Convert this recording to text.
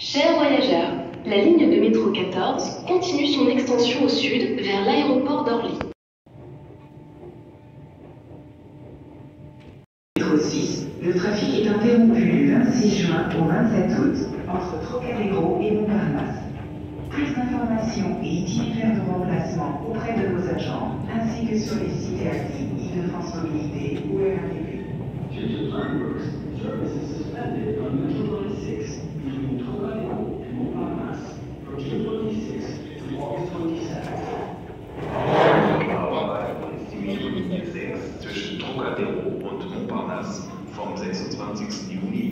La ligne de métro 14 continue son extension au sud vers l'aéroport d'Orly. Métro 6, le trafic est interrompu du 26 juin au 27 août entre Trocadéro et Montparnasse. Plus d'informations et itinéraires de remplacement auprès de nos agents ainsi que sur les sites actifs Île-de-France Mobilité ou RATP. Trocadero und Montparnasse vom 26. Juni